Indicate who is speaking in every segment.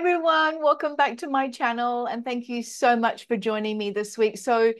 Speaker 1: everyone, welcome back to my channel and thank you so much for joining me this week. So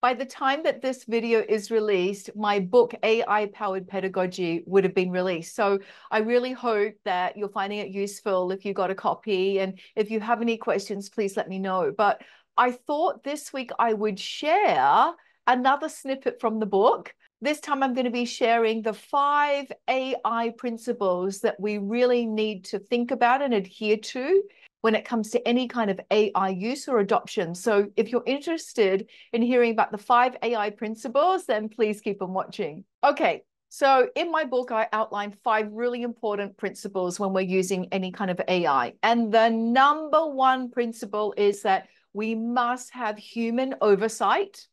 Speaker 1: by the time that this video is released, my book AI Powered Pedagogy would have been released. So I really hope that you're finding it useful if you got a copy and if you have any questions, please let me know. But I thought this week I would share another snippet from the book this time I'm going to be sharing the five AI principles that we really need to think about and adhere to when it comes to any kind of AI use or adoption. So if you're interested in hearing about the five AI principles, then please keep on watching. Okay, so in my book, I outline five really important principles when we're using any kind of AI. And the number one principle is that we must have human oversight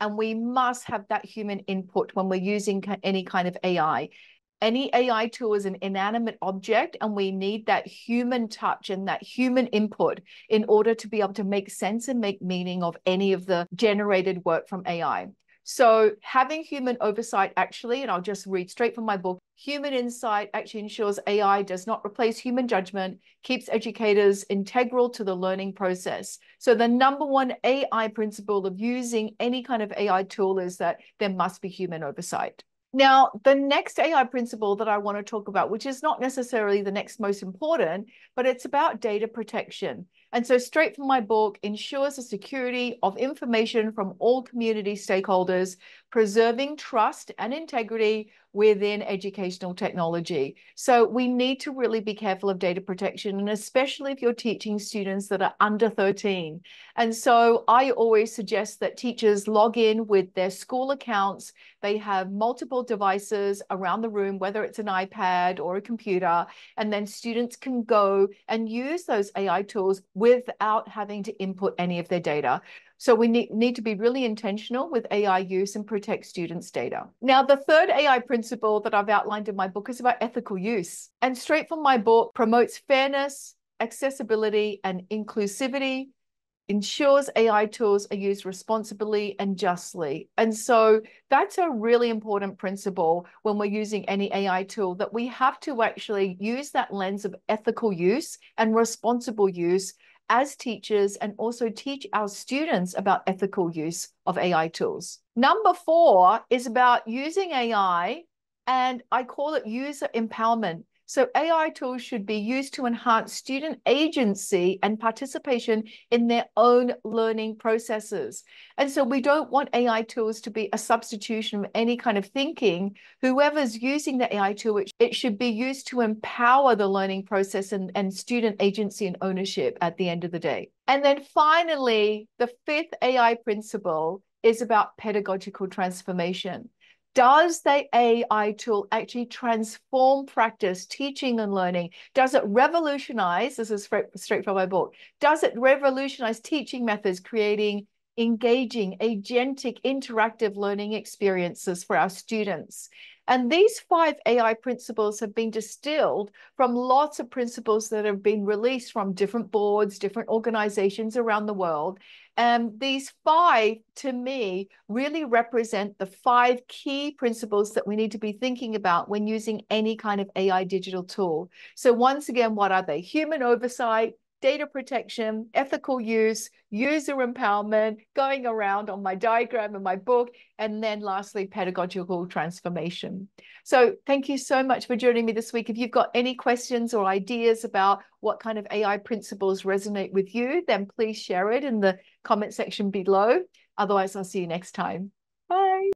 Speaker 1: and we must have that human input when we're using any kind of AI. Any AI tool is an inanimate object, and we need that human touch and that human input in order to be able to make sense and make meaning of any of the generated work from AI. So having human oversight actually, and I'll just read straight from my book, human insight actually ensures AI does not replace human judgment, keeps educators integral to the learning process. So the number one AI principle of using any kind of AI tool is that there must be human oversight. Now, the next AI principle that I want to talk about, which is not necessarily the next most important, but it's about data protection. And so straight from my book, ensures the security of information from all community stakeholders, preserving trust and integrity within educational technology. So we need to really be careful of data protection, and especially if you're teaching students that are under 13. And so I always suggest that teachers log in with their school accounts. They have multiple devices around the room, whether it's an iPad or a computer, and then students can go and use those AI tools without having to input any of their data. So we need, need to be really intentional with AI use and protect students' data. Now, the third AI principle that I've outlined in my book is about ethical use. And straight from my book promotes fairness, accessibility, and inclusivity, ensures AI tools are used responsibly and justly. And so that's a really important principle when we're using any AI tool that we have to actually use that lens of ethical use and responsible use as teachers and also teach our students about ethical use of AI tools. Number four is about using AI, and I call it user empowerment. So AI tools should be used to enhance student agency and participation in their own learning processes. And so we don't want AI tools to be a substitution of any kind of thinking. Whoever's using the AI tool, it, it should be used to empower the learning process and, and student agency and ownership at the end of the day. And then finally, the fifth AI principle is about pedagogical transformation does the AI tool actually transform practice, teaching and learning? Does it revolutionize? This is straight from my book. Does it revolutionize teaching methods, creating engaging, agentic, interactive learning experiences for our students? And these five AI principles have been distilled from lots of principles that have been released from different boards, different organizations around the world. And these five, to me, really represent the five key principles that we need to be thinking about when using any kind of AI digital tool. So once again, what are they? Human oversight, data protection, ethical use, user empowerment, going around on my diagram in my book, and then lastly, pedagogical transformation. So thank you so much for joining me this week. If you've got any questions or ideas about what kind of AI principles resonate with you, then please share it in the comment section below. Otherwise, I'll see you next time.